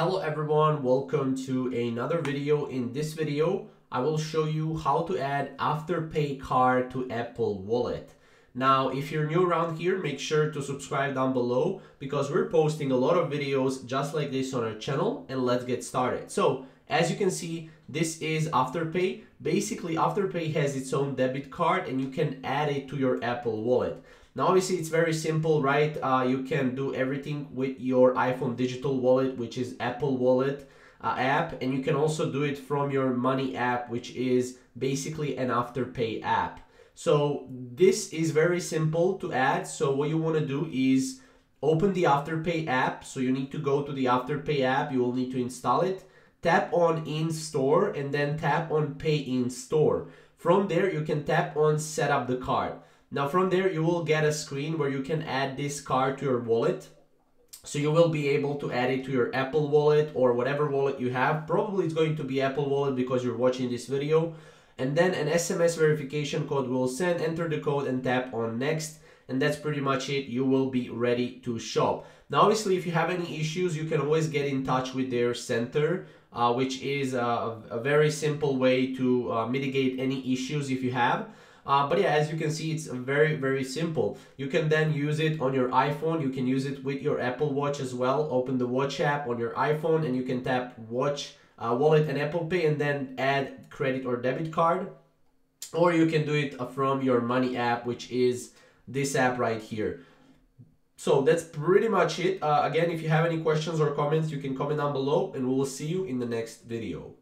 Hello everyone, welcome to another video. In this video, I will show you how to add Afterpay card to Apple Wallet. Now, if you're new around here, make sure to subscribe down below because we're posting a lot of videos just like this on our channel and let's get started. So, as you can see, this is Afterpay. Basically, Afterpay has its own debit card and you can add it to your Apple Wallet. Now, obviously, it's very simple, right? Uh, you can do everything with your iPhone digital wallet, which is Apple Wallet uh, app, and you can also do it from your Money app, which is basically an Afterpay app. So this is very simple to add. So what you want to do is open the Afterpay app. So you need to go to the Afterpay app. You will need to install it. Tap on in store and then tap on pay in store. From there, you can tap on set up the card. Now from there, you will get a screen where you can add this card to your wallet. So you will be able to add it to your Apple wallet or whatever wallet you have. Probably it's going to be Apple wallet because you're watching this video. And then an SMS verification code will send, enter the code and tap on next. And that's pretty much it. You will be ready to shop. Now, obviously, if you have any issues, you can always get in touch with their center, uh, which is a, a, very simple way to uh, mitigate any issues if you have. Uh, but yeah, as you can see, it's very, very simple. You can then use it on your iPhone. You can use it with your Apple Watch as well. Open the Watch app on your iPhone and you can tap Watch uh, Wallet and Apple Pay and then add credit or debit card. Or you can do it from your Money app, which is this app right here. So that's pretty much it. Uh, again, if you have any questions or comments, you can comment down below and we will see you in the next video.